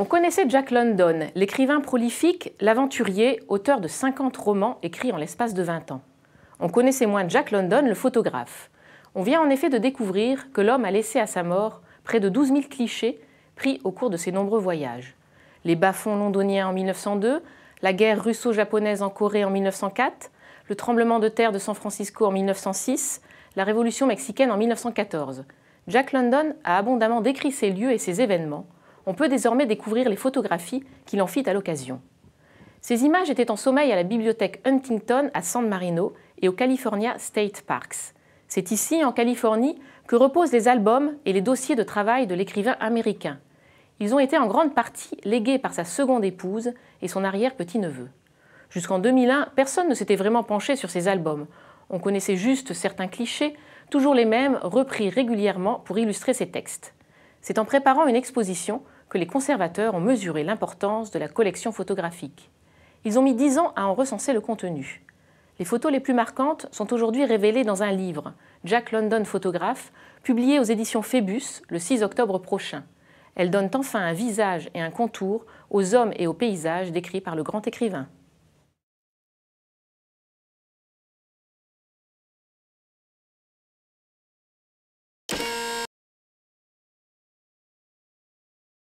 On connaissait Jack London, l'écrivain prolifique, l'aventurier, auteur de 50 romans écrits en l'espace de 20 ans. On connaissait moins Jack London, le photographe. On vient en effet de découvrir que l'homme a laissé à sa mort près de 12 000 clichés pris au cours de ses nombreux voyages. Les bas-fonds londoniens en 1902, la guerre russo-japonaise en Corée en 1904, le tremblement de terre de San Francisco en 1906, la révolution mexicaine en 1914. Jack London a abondamment décrit ces lieux et ces événements on peut désormais découvrir les photographies qu'il en fit à l'occasion. Ces images étaient en sommeil à la bibliothèque Huntington à San Marino et au California State Parks. C'est ici, en Californie, que reposent les albums et les dossiers de travail de l'écrivain américain. Ils ont été en grande partie légués par sa seconde épouse et son arrière-petit-neveu. Jusqu'en 2001, personne ne s'était vraiment penché sur ces albums. On connaissait juste certains clichés, toujours les mêmes, repris régulièrement pour illustrer ses textes. C'est en préparant une exposition que les conservateurs ont mesuré l'importance de la collection photographique. Ils ont mis dix ans à en recenser le contenu. Les photos les plus marquantes sont aujourd'hui révélées dans un livre, Jack London Photographe, publié aux éditions Phébus le 6 octobre prochain. Elles donnent enfin un visage et un contour aux hommes et aux paysages décrits par le grand écrivain.